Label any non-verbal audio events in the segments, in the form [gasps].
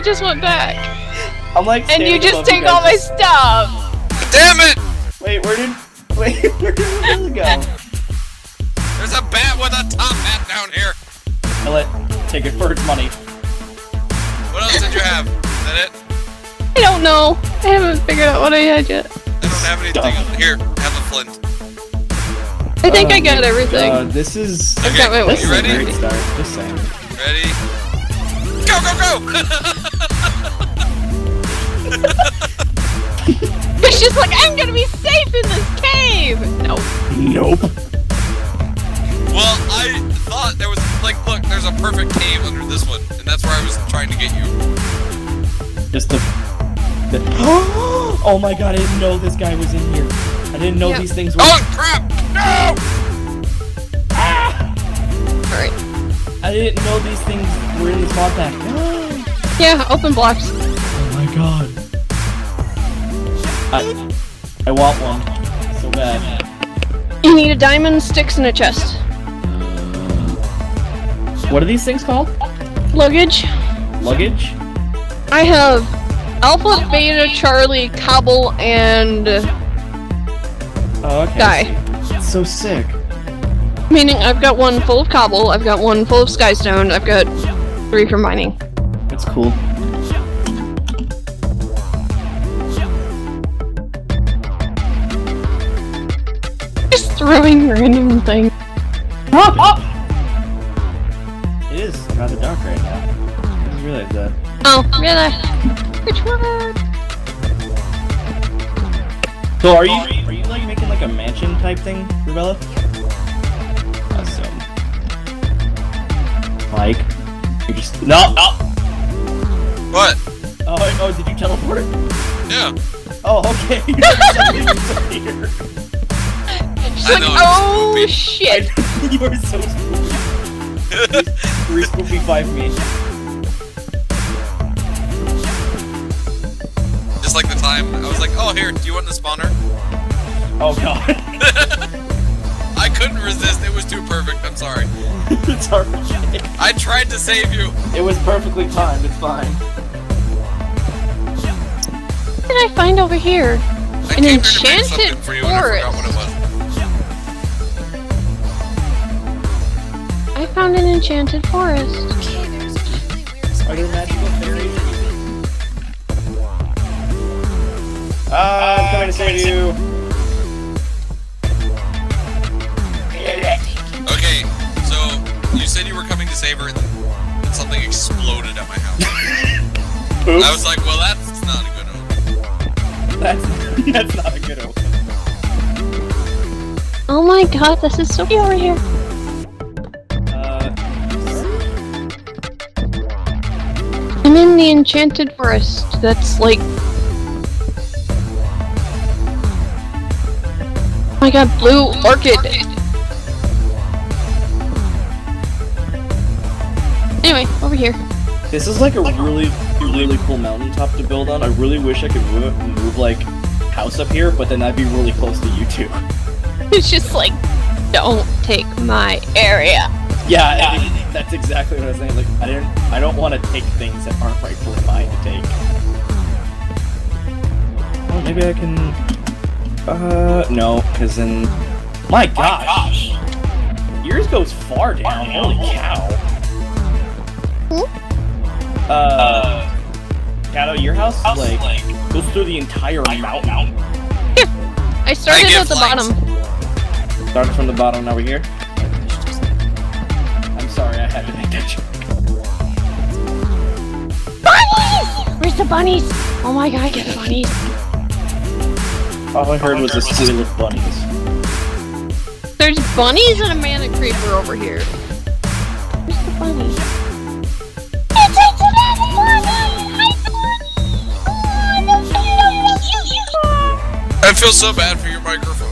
I just went back. I'm like And you just above take all my stuff. Damn it! Wait, where did... Wait, [laughs] where did Lily go? There's a bat with a top hat down here. I let... Take it for its money. What else did you have? Is that it? I don't know. I haven't figured out what I had yet. I don't have anything. Here, have a flint. I think Oh I got um, everything. God, this is... I've got my This way. ready? great start, just saying. Ready? Go, go, go! [laughs] It's just like I'm gonna be safe in this cave. No. Nope. well, I thought there was like, look, there's a perfect cave under this one, and that's where I was trying to get you. Just the... the [gasps] oh my god, I didn't know this guy was in here. I didn't know Yep. these things were... Oh crap! No! Ah! All right. I didn't know these things were in the spawn pack. Yeah. Open blocks. Oh my god. I, I want one. So bad. You need a diamond, sticks, and a chest. What are these things called? Luggage. Luggage? I have Alpha, Beta, Charlie, Cobble, and Oh, okay. Guy. I see. It's so sick. meaning I've got one full of Cobble, I've got one full of Skystone, I've got three for mining. That's cool. Throwing random things. Oh, oh! It is rather dark right now. I just realized that. Oh, really? Which one? So are you are you like making like a mansion type thing, Rubella? Awesome. Mike, you just no no. What? Oh oh, did you teleport? Yeah. Oh okay. [laughs] You just. She's I like, know, oh spoopy. shit. [laughs] you are so spooky. Three spoopy five me. Just like the time I was like, oh here, do you want the spawner? Oh god. [laughs] I couldn't resist. It was too perfect. I'm sorry. [laughs] it's alright. I tried to save you. It was perfectly timed. It's fine. What did I find over here? I An came here to make enchanted something found an enchanted forest. Okay, there's a really weird Are there magical fairies? Uh, I'm coming to save you. Okay, so you said you were coming to save her, and then something exploded at my house. Oops. I was like, well, that's not a good omen. That's [laughs] that's not a good open. Oh my god, this is so cute over here. The enchanted forest. That's like. Oh my god, blue orchid. Anyway, over here. this is like a really really cool mountaintop to build on. I really wish I could move, move like house up here, but then I'd be really close to you two. [laughs] It's just like, don't take my area. Yeah, think that's exactly what I was saying. Like, I didn't, I don't want to take things that aren't rightfully mine to take. Well, maybe I can. Uh, no, because then. My gosh. Yours goes far down. Holy cow. Uh, Kato, your house like goes through the entire mountain. [laughs] I started get at the flights. bottom. Started from the bottom. Now we're here. I'm sorry, I had to make that joke. Bunnies! Where's the bunnies? Oh my god, get the bunnies. All I heard was a squeal of bunnies. There's bunnies and a mana creeper over here. Where's the bunny? It's a I feel so bad for your microphone.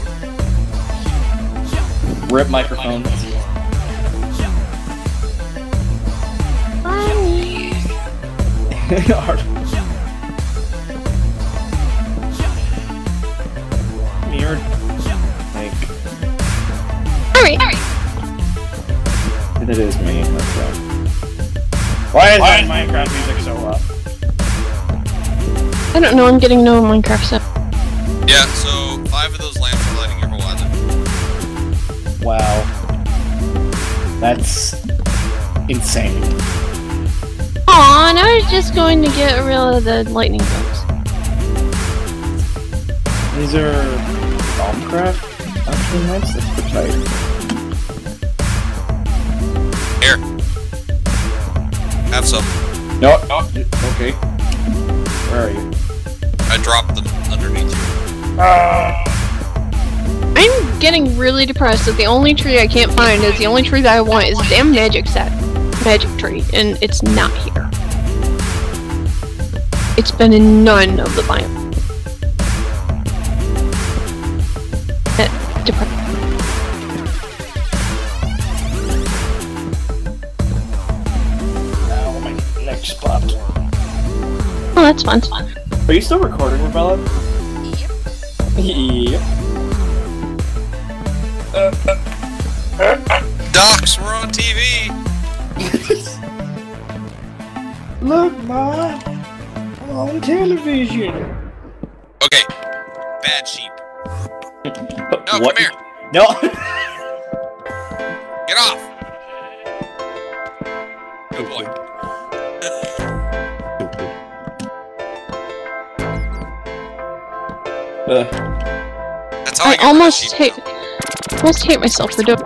Rip microphones. You're like Alright, alright. it is me. Okay. Why is my Minecraft music so loud? I don't know, I'm getting no Minecraft stuff. Yeah, so five of those lamps are lighting your whole. Wow, that's insane. Aw, and I was just going to get rid of the lightning bugs. These are Bombcraft action lamps. That's pretty tight. Here. Have some. No, no. Okay. Where are you? I dropped them underneath you. Ah! I'm getting really depressed that the only tree I can't find is the only tree that I want is damn magic set. Magic tree, and it's not here. It's been in none of the biome. Eh, depre- Ow, my neck spot. oh, that's fun, fun. Are you still recording, Rebella? Yep. [laughs] Docs, we're on television! Okay. Bad sheep. No, what? come here. No! Get off. Good boy. Ugh. That's how I, I get almost sheep. hate, almost hate myself for doing.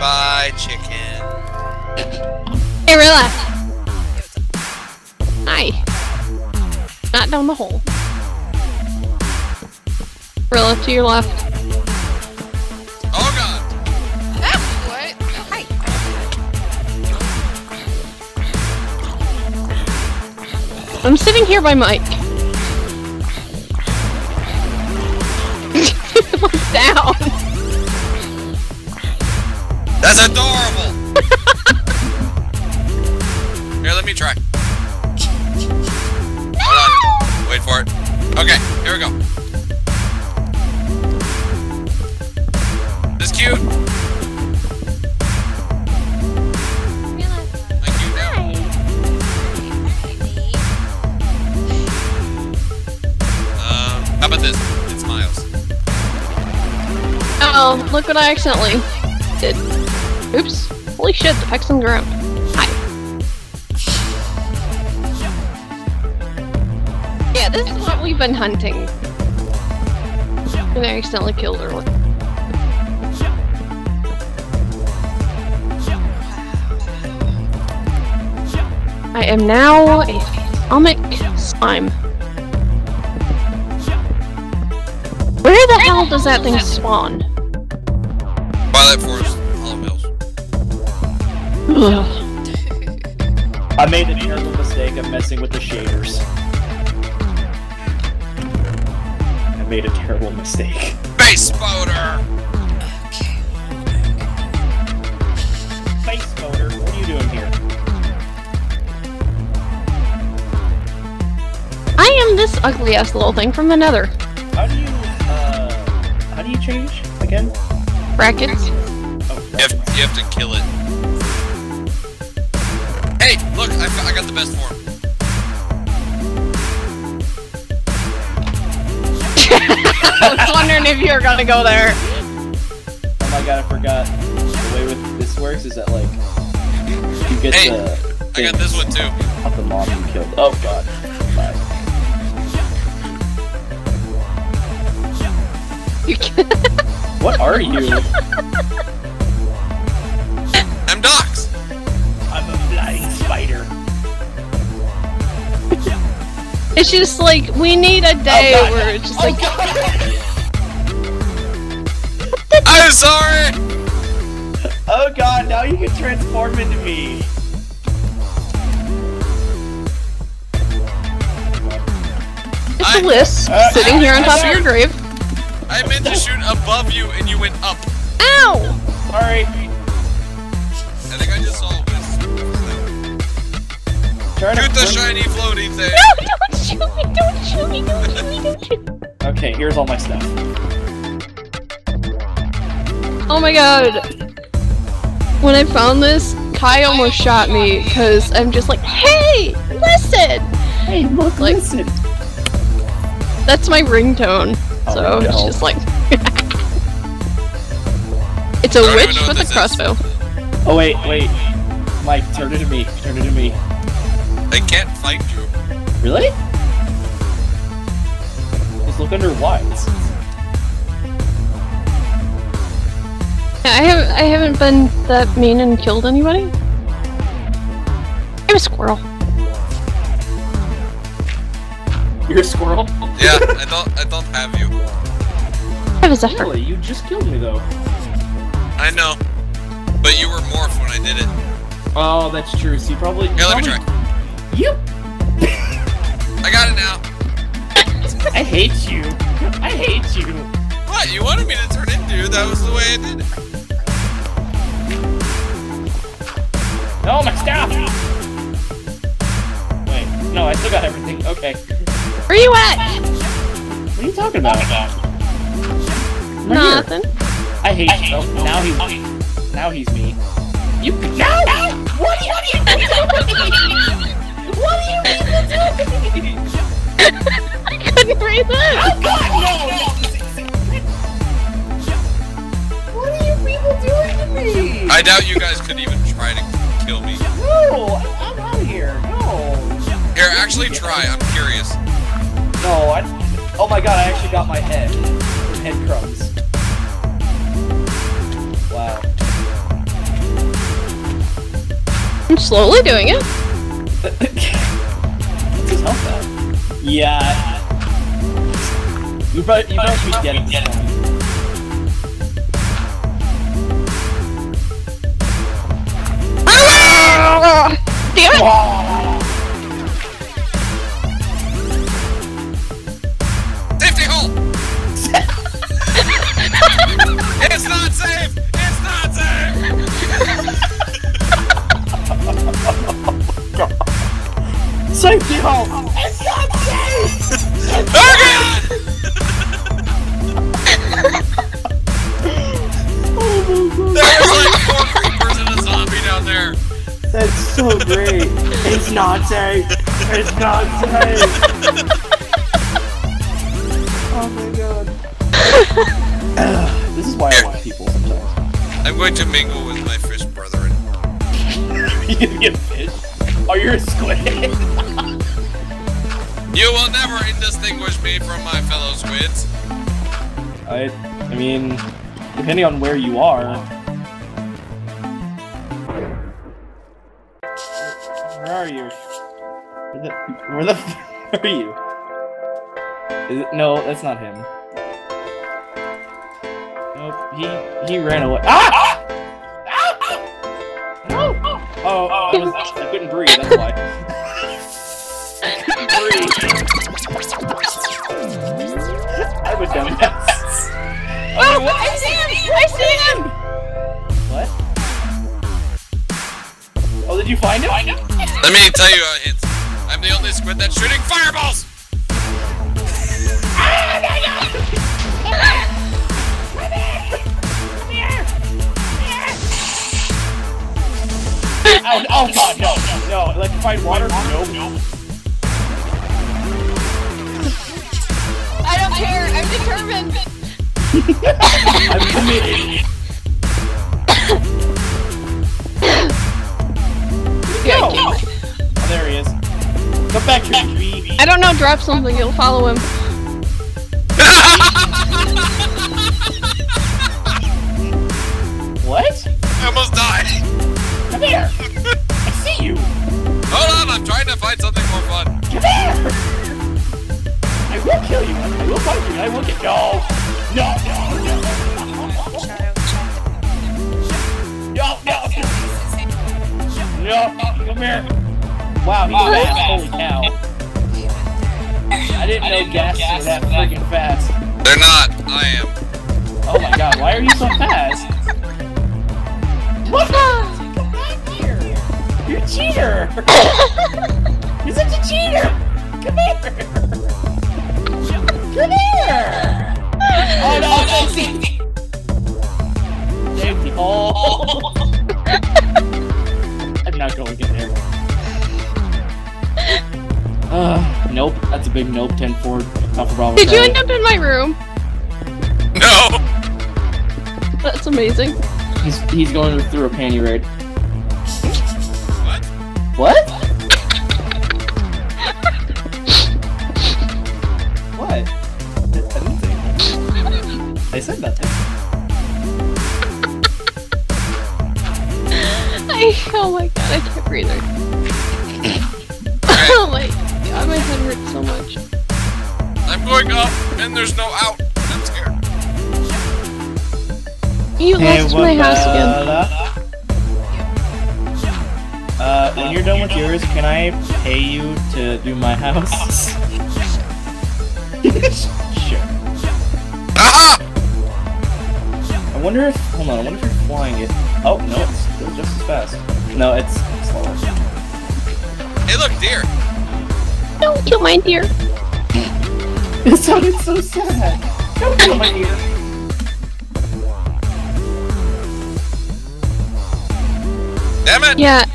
Bye, chicken. Hey, relax. Not down the hole. Rilla, to your left. Oh god. Ah, what? Hi. I'm sitting here by Mike. I accidentally did. Oops. Holy shit, the the ground. Hi. Yeah, this is what we've been hunting. And I accidentally killed her. I am now a atomic slime. Where the hell does that thing spawn? Twilight Forest, Hollow Hills. [laughs] I made a terrible mistake of messing with the shaders. I made a terrible mistake. Base boater. Face motor, what are you doing here? I am this ugly ass little thing from the nether. How do you, uh, how do you change again? Brackets. Oh, You have, you have to kill it. Hey, look, I, I got the best form. [laughs] I was wondering if you were gonna go there. Oh my god, I forgot. The way with this works is that, like, you get Hey, the. I got this one too. Of the mob you killed. Oh god. Bye. You can- [laughs] What are you? I'm Docs. I'm a flying spider. it's just like we need a day God. where it's just Oh like I'm sorry. Oh god, now you can transform into me. it's I- a list Uh, sitting here on top of your grave. I meant to shoot above you and you went up. Ow! Sorry. I think I just saw a wisp. trying to Shoot the bring- shiny floaty thing. No, don't shoot me! Don't shoot me! Don't shoot me! Don't shoot me! Okay, here's all my stuff. Oh my god! When I found this, Kai almost shot me because I'm just like, hey, listen! Hey, look, Like- listen. That's my ringtone. Oh, so it's no. just like. [laughs] it's a I don't witch know what with a this is. crossbow. Oh wait, wait. Mike, turn it to me. Turn it to me. They can't fight you. Really? Just look under wise. I haven't, I haven't been that mean and killed anybody. I'm a squirrel. You're a squirrel? Yeah, I don't. I don't have you. I have a zephyr. Really? You just killed me though. I know. But you were morph when I did it. Oh, that's true. So you probably. Here, let me probably- try. You. I got it now. I hate you. I hate you. What? You wanted me to turn into? That was the way I did it. No, my staff. Wait, no, I still got everything. Okay. Where you at? What are you talking about? I'm right here. Nothing. I hate you. Oh, now he's now he's me. You no! [laughs] What are you doing? What are you people doing? I couldn't breathe in. Oh God, no! What are you people doing to me? I doubt you guys could even try to kill me. No, I'm out of here. No. Here, actually try. I'm curious. No, I. Oh my God, I actually got my head. Head crumbs. Wow. I'm slowly doing it. What's his health at? Yeah. You probably, you probably should get it time. Ah! Damn it! Safety Oh my god. [laughs] this is why I want people sometimes. I'm going to mingle with my fish brethren. [laughs] you gonna get fish? Oh, you're a squid. [laughs] You will never indistinguish me from my fellow squids. I, I mean, depending on where you are. Where are you? Where the, where [laughs] the f- are you? Is it, no, that's not him. Nope, he he ran away. Ah! Ah! No! Oh, I, was, I couldn't breathe. That's why. I couldn't breathe. I'm a dumbass. Oh, I see him! I see him! What? Oh, did you find him? Let me tell you a hint. I'm the only squid that's shooting fireballs! Oh, oh god, no, no, electrified water? Nope. I don't care. I'm determined. [laughs] I'm committed. Yeah, Go. Oh, there he is. Come back here, B. I don't know. Drop something. You'll follow him. What? I almost died. Come here. I see you. Hold on, I'm trying to find something more fun. Come here. I will kill you. I will fight you. I will get. No. No. No. No. No. No. Come here. Wow, he's fast. Holy cow. I didn't know gas were that freaking fast. They're not. I am. Oh my god, why are you so fast? What? Come back here! You're a cheater! You're such a cheater! Come here! Come here! Oh no, safety! Safety. Oh! I'm not going in there. Uh, [sighs] nope. That's a big nope. 10-4. Alpha Bravo. Did you end up in my room? No! That's amazing. He's, he's going through a panty raid. What? What? what? I didn't say anything. I said nothing. I, oh my god, I can't breathe. [laughs] oh my god, my head hurts so much. I'm going up, and there's no out. I'm scared. You lost my house again. Uh, when you're done with yours, can I pay you to do my house? sure. [laughs] Aha! I wonder if. Hold on, I wonder if you're flying it. Oh, no, it's still just as fast. No, it's slower. Hey, look, deer. Don't kill my deer. [laughs] It sounded so sad. Don't kill my ear. Damn it! Yeah,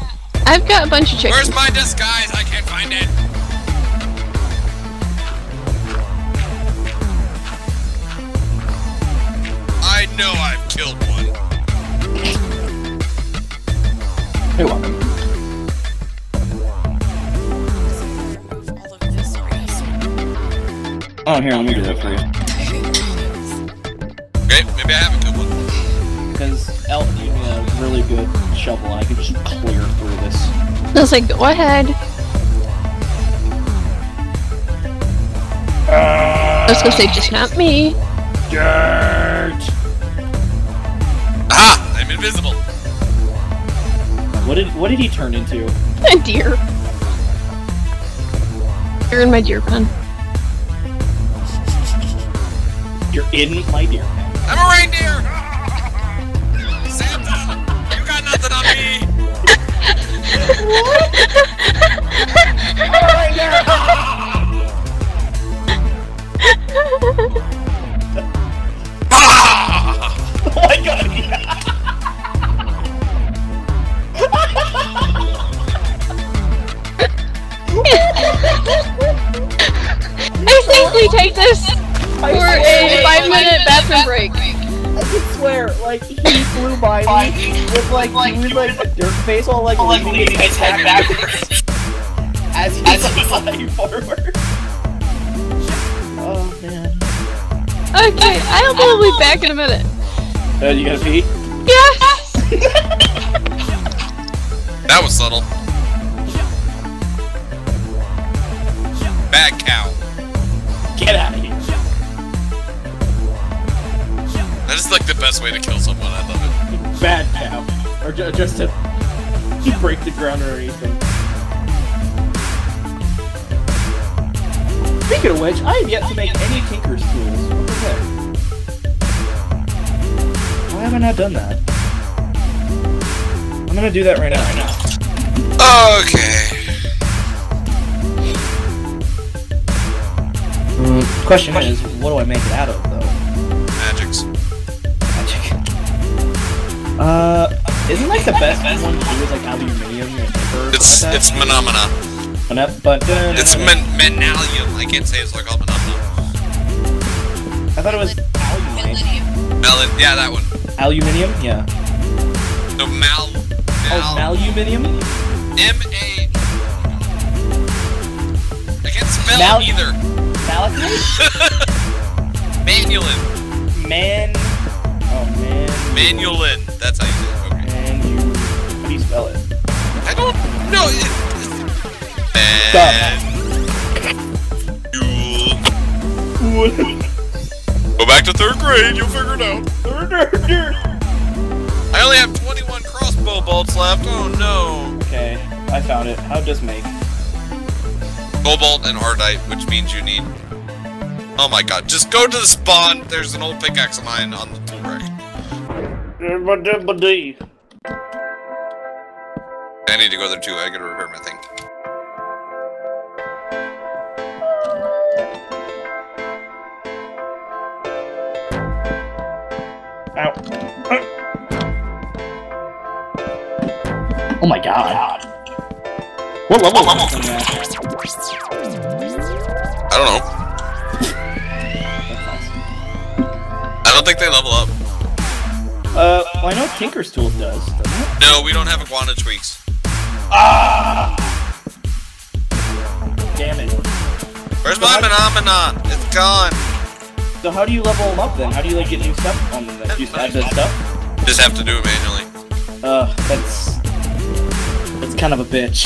I've got a bunch of chickens. Where's my disguise? I can't find it. I know I've killed one. You're welcome. Oh, here, let me do that for you. Okay, maybe I have a good one. Because Elf gave me a really good shovel, and I can just clear through this. I was like, go ahead. I was gonna say, just not me. Dirt! Ah! I'm invisible. What did what did he turn into? A deer. You're in my deer pen. You're in my deer pen. I'm a reindeer! Santa! You got nothing on me! Oh my god! I safely take this for a five minute bathroom break. I can swear, like he flew by me with like doing like a dirt face while like leaning his head backwards as he was [laughs] flying forward. Oh man. Okay, I'll probably be back in a minute. Uh, you gotta pee? Yeah. [laughs] That was subtle. Bad cow. Best way to kill someone. I love it. Bad cow. Or ju- just to break the ground or anything. Speaking of which, I have yet to make any Tinker's tools. What the heck? Why have I not done that? I'm gonna do that right now. Right now. Okay. Mm, question is, what do I make it out of, Uh, isn't like the best one to do is like aluminium or? It's like that? it's phenomena. But, uh, It's men menalium. I can't say it's like called phenomena. I thought it was aluminium. Melon. Yeah, that one. Aluminium? Yeah. No mal. Oh, Mal. maluminium? M A. I can't spell Mal- it either. Malachite? [laughs] Manulin. Man. Oh man. Manulin. That's how you say it. Okay. Man, you. How do you spell it? I don't know. It. Go back to third grade. You'll figure it out. I only have 21 crossbow bolts left. Oh no. okay, I found it. How does make? Cobalt and Ardite, which means you need. Oh my god, just go to the spawn. There's an old pickaxe of mine on the tool rack. I need to go there too. I gotta repair my thing. Ow. Oh my god. What level? Oh, I don't know. I don't think they level up. Uh, well, I know Tinker's Tool does, doesn't it? No, we don't have iguana tweaks. Ah! Damn it. Where's my phenomenon? It's gone. So how do you level them up then? How do you like get new stuff on them? Do you add that stuff? Just have to do it manually. Uh, that's that's kind of a bitch.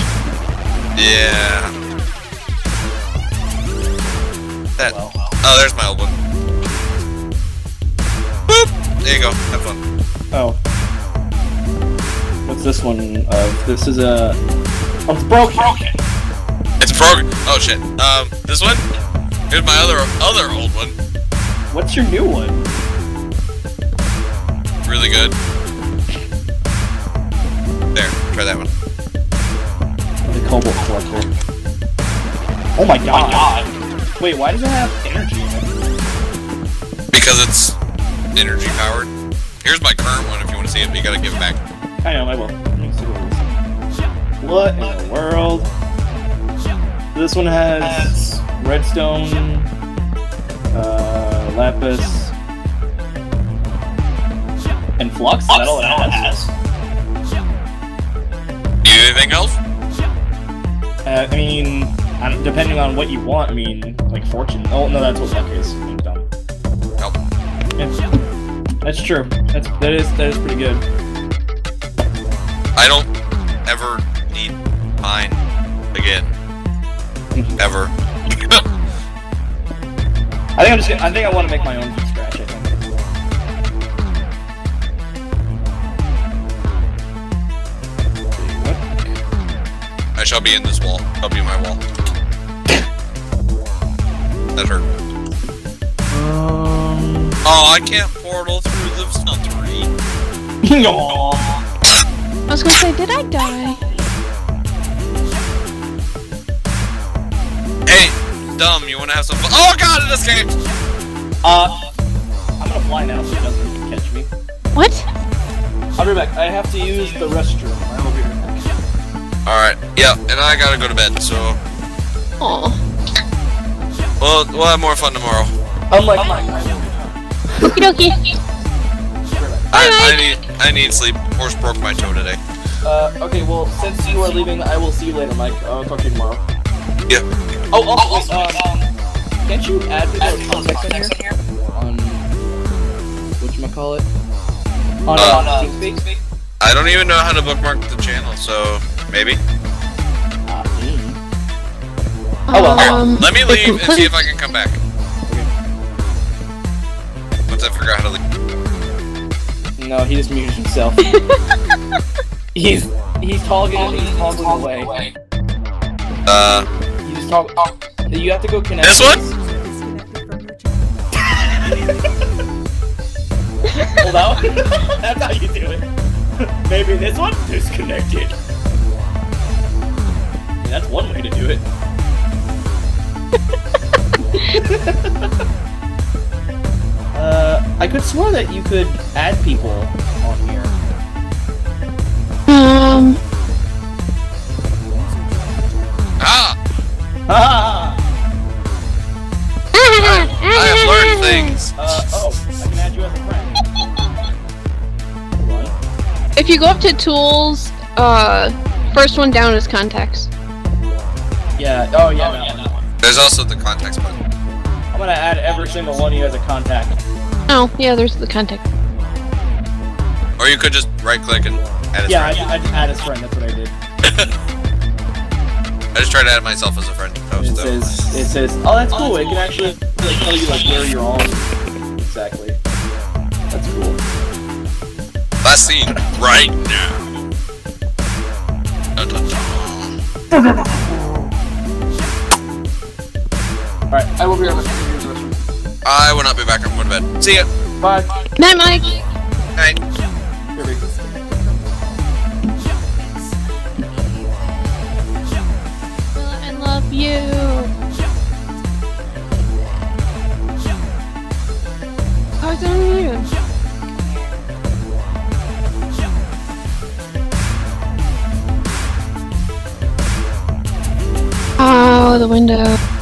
Yeah. That. Well, Oh, there's my old one. There you go. Have fun. oh. What's this one? Uh, this is a. Oh, it's broken. It's a program. Oh shit. Um, this one. Here's my other other old one. What's your new one? Really good. There. Try that one. The Cobalt Collector. Oh my god. Wait, why does it have energy? Because it's energy powered. Here's my current one if you want to see it, but you gotta give it back. I know, I will. Let me see what it is. What in the world? This one has redstone, uh, lapis, and flux. That all it has? Need anything else? Uh, I mean, I don't- depending on what you want. I mean, like fortune. Oh no, that's what luck is. I'm dumb. Nope. Yeah. That's true. That's that is that is pretty good. I don't ever need mine again. Ever. [laughs] I think I'm just. Gonna, I think I want to make my own from scratch. I think. What? I shall be in this wall. I'll be my wall. That hurt. Um. Oh, I can't portal through the smeltery. Aww. I was gonna say, did I die? Hey, dumb, you wanna have some fun? Oh god, it escaped! Uh, I'm gonna fly now so it doesn't catch me. What? I'll be back. I have to use the restroom. I will be right back. Alright, yeah, and I gotta go to bed, so. Aw. Well, we'll have more fun tomorrow. Unlike Okie dokie. I, I need I need sleep. Horse broke my toe today. Uh, okay, well, since you are leaving, I will see you later, Mike. I'll talk to you tomorrow. Yeah. Oh, also, wait, um, can't you add people to context in here? On, whatchamacallit? On, Uh, on, uh, TeamSpeak? I don't even know how to bookmark the channel, so maybe. Uh, mm. Oh, well. Um, Let me leave and see if I can come back. Once I figure out how to leave. No, he just muted himself. [laughs] he's, he's toggling, he's talking away. Uh, You just toggle, you have to go connect. This one? [laughs] Hold out. [laughs] That's how you do it. Maybe this one? Disconnected. Yeah, that's one way to do it. Uh, I could swear that you could add people on here. Um, ah! Ah! [laughs] I, I have learned things. Uh, oh, I can add you as a friend. If you go up to tools, uh, first one down is contacts. Yeah, oh yeah, that one, that one. There's also the contacts button. I'm gonna add every single one of you as a contact. Oh, yeah, there's the contact. Or you could just right click and add as Yeah, I, friend. I just add as friend, that's what I did. [laughs] I just tried to add myself as a friend. Oh, It so. says, it says, oh, that's cool. It can actually like, tell you like where you're on. Exactly. That's cool. Last scene, right now. Dun, dun, dun. [laughs] All right, I will be right back. I will not be back. I'm going to bed. See ya. Bye. Bye, Mike. Bye. I love you. I don't even. Oh, the window.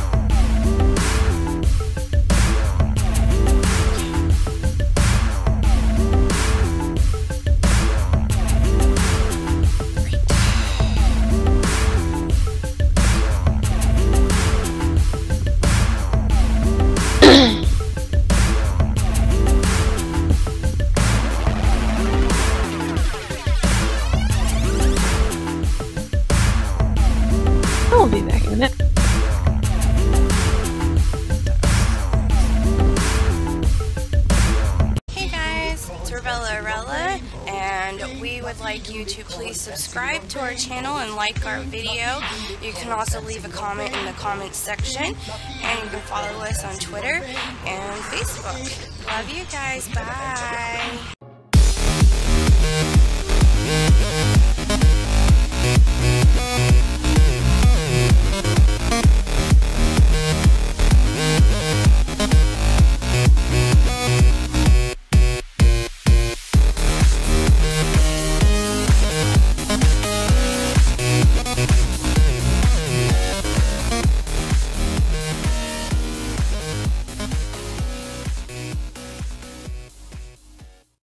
Like you to please subscribe to our channel and like our video. You can also leave a comment in the comments section, and you can follow us on Twitter and Facebook. Love you guys, bye!